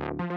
Bye.